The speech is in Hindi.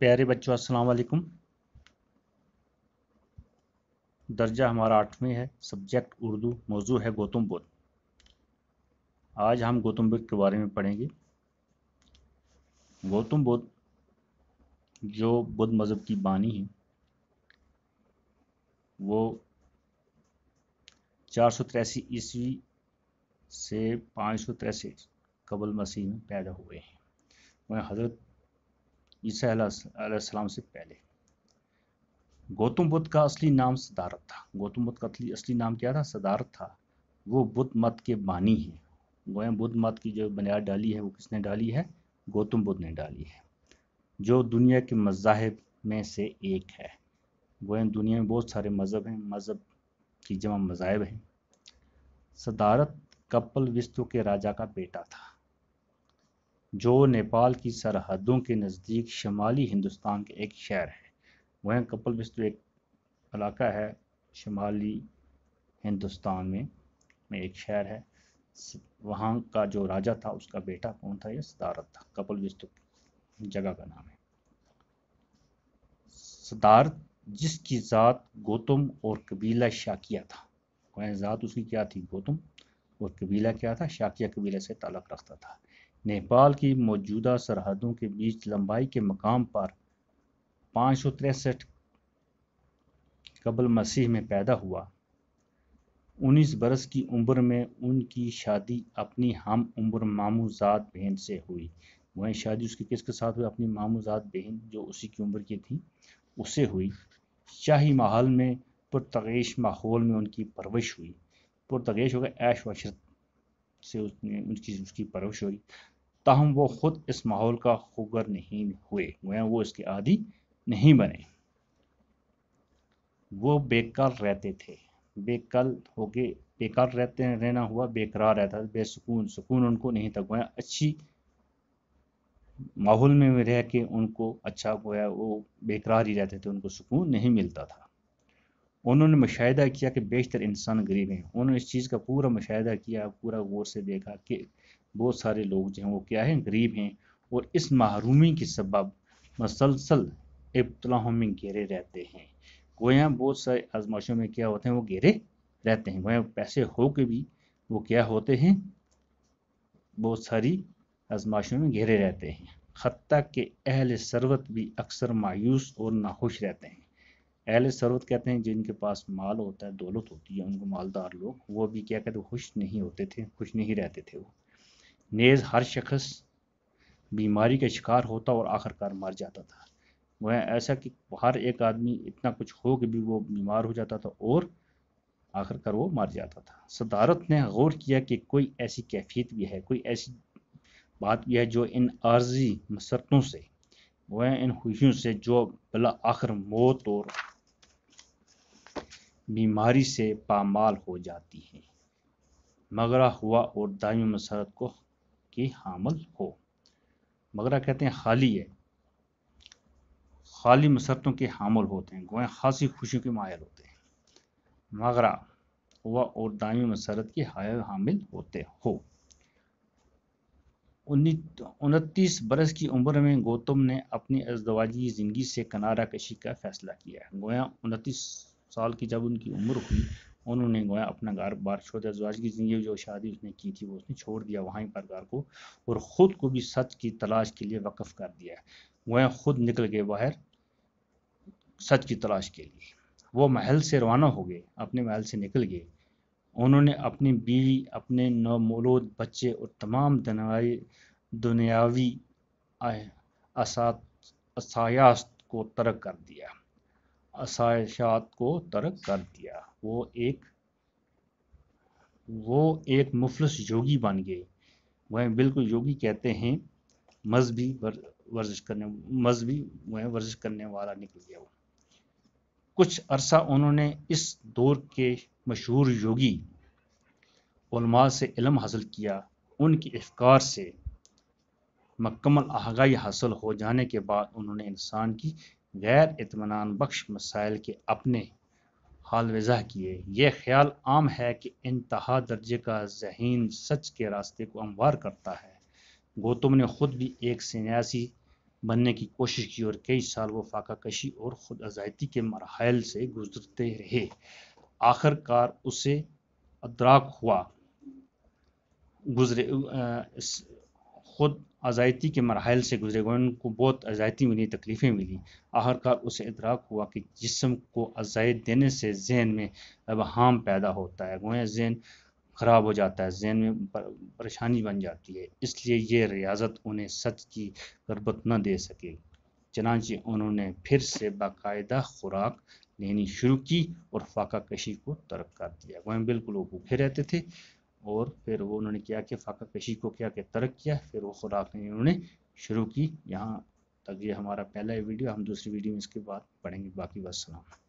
प्यारे बच्चों, अस्सलाम वालेकुम। दर्जा हमारा आठवें है सब्जेक्ट उर्दू, मौजू है गौतम बुद्ध। आज हम गौतम बुद्ध के बारे में पढ़ेंगे। गौतम बुद्ध जो बुद्ध मज़हब की बानी है, वो चार सौ तिरासी ईस्वी से पाँच सौ तिरासी कबल मसीह में पैदा हुए हैं। वह हज़रत ईसा से पहले। गौतम बुद्ध का असली नाम सदारत था। गौतम बुद्ध का असली नाम क्या था? सदारत था। वो बुद्ध मत के बानी हैं। गोया बुद्ध मत की जो बुनियाद डाली है, वो किसने डाली है? गौतम बुद्ध ने डाली है। जो दुनिया के मजाहब में से एक है। गोया दुनिया में बहुत सारे मज़हब हैं। मज़हब की जमा मजाहब हैं। सदारत कपल विस्तु के राजा का बेटा था। जो नेपाल की सरहदों के नज़दीक शमाली हिंदुस्तान के एक शहर है। वह कपल बिस्तु एक इलाका है, शुमाली हिंदुस्तान में में एक शहर है। वहाँ का जो राजा था, उसका बेटा कौन था? यह सदारत था। कपल विस्तु जगह का नाम है। सदारत जिसकी ज़ात गौतम और कबीला शाकिया था। वह ज़ात उसकी क्या थी? गौतम और कबीला क्या था? शाकिया कबीला से ताल्लुक़ रखता था। नेपाल की मौजूदा सरहदों के बीच लंबाई के मकाम पर पाँच सौ तिरसठ कबल मसीह में पैदा हुआ। उन्नीस बरस की उम्र में उनकी शादी अपनी हम उम्र मामूजाद बहन से हुई। वहीं शादी उसकी किसके साथ हुई? अपनी मामूजाद बहन जो उसी की उम्र की थी उससे हुई। शाही माहौल में पुरतगेश माहौल में उनकी परवरिश हुई। पुरतगेश हो गया ऐश वशरत से उसने, उनकी, उसकी परवरिश हुई। ताहम वो खुद इस माहौल का खुगर नहीं हुए। वो इसके आदि नहीं बने। वो बेकार रहते थे। बेकल हो गए बेकार रहते रहना हुआ बेकरार रहता था, बेसुकून। सुकून उनको नहीं था। गोया अच्छी माहौल में रह के उनको अच्छा गोया, वो बेकरार ही रहते थे, उनको सुकून नहीं मिलता था। उन्होंने मुशाह किया कि बेशतर इंसान गरीब हैं। उन्होंने इस चीज़ का पूरा मुशाह किया, पूरा गौर से देखा कि बहुत सारे लोग जो हैं वो क्या हैं, गरीब हैं और इस महरूमी के सबब मसलसल इब्तलाहों में घेरे रहते हैं। गोया बहुत सारे आजमाइशों में क्या होते हैं, वो घेरे रहते हैं। गोया पैसे हो के भी वो क्या होते हैं, बहुत सारी आजमाइशों में घेरे रहते हैं। हती के अहल सरवत भी अक्सर मायूस और नाखुश रहते हैं। अहल सरवत कहते हैं, जिनके पास माल होता है, दौलत होती है, उनको मालदार लोग, वो भी क्या कहते खुश नहीं होते थे, खुश नहीं रहते थे वो। नेज़ हर शख्स बीमारी का शिकार होता और आखिरकार मर जाता था। वह ऐसा कि हर एक आदमी इतना कुछ हो कि भी वो बीमार हो जाता था और आखिरकार वो मर जाता था। सदारत ने गौर किया कि कोई ऐसी कैफियत भी है, कोई ऐसी बात भी है जो इन आर्जी मसरतों से, वह इन खुशियों से जो बला आखिर मौत और बीमारी से पामाल हो जाती है। मगरा हुआ और दायम मसरत को की हामल हो। मगरा कहते हैं, खाली है। खाली मसरतों के हामल होते हैं गोया खासी खुशियों के मायल होते हैं। मगरा, हुआ और दामी मसरत के हामिल होते हो। उनतीस बरस की उम्र में गौतम ने अपनी अजदवाजी ज़िंदगी से किनारा कशी का फैसला किया। गोया उनतीस साल की जब उनकी उम्र हुई उन्होंने गोया अपना घर बार छोड़ अजवाज की ज़िंदगी जो शादी उसने की थी, वो उसने छोड़ दिया वहीं पर घर को और ख़ुद को भी सच की तलाश के लिए वक़ कर दिया गोया खुद निकल गए बाहर सच की तलाश के लिए। वो महल से रवाना हो गए, अपने महल से निकल गए। उन्होंने अपनी बीवी, अपने नौमौलूद बच्चे और तमाम दुनियावी असायात को तर्क कर दिया। असायशात को तरक कर दिया। वो एक वो एक मुफलस योगी बन गए। वह बिल्कुल योगी कहते हैं, मजहबी वर्जिश करने, मजहबी वह वर्जिश करने वाला निकल गया वो। कुछ अरसा उन्होंने इस दौर के मशहूर योगी, उलमा से इलम हासिल किया। उनके अफकार से मकमल आगाही हासिल हो जाने के बाद उन्होंने इंसान की गैर इतमान बख्श मसाइल के अपने हाल वजह किए। यह ख्याल आम है कि इंतहा दर्जे का जहीन सच के रास्ते को हमवार करता है। गौतम ने खुद भी एक सन्यासी बनने की कोशिश की और कई साल वो फाका कशी और ख़ुद अजायती के मरहल से गुजरते रहे। आखिरकार उसे अदराक हुआ। गुजरे ख़ुद आज़ादी के मरहल से गुजरे उनको बहुत आज़ादी मिली, तकलीफ़ें मिली। आखिरकार उसे इतराक हुआ कि जिसम को अजायद देने से जहन में अब हाम पैदा होता है। गोया जहन ख़राब हो जाता है, जहन में परेशानी बन जाती है। इसलिए ये रियाजत उन्हें सच की गरबत न दे सके। चनाचे उन्होंने फिर से बाकायदा खुराक लेनी शुरू की और फाका कशी को तर्क कर दिया। वह बिल्कुल वो भूखे रहते थे। और फिर वो उन्होंने क्या किया फाका कशी को क्या किया तर्क किया, फिर वो खुराक उन्होंने शुरू की। यहाँ तक ये हमारा पहला वीडियो, हम दूसरी वीडियो में इसके बाद पढ़ेंगे। बाकी बस सलाम।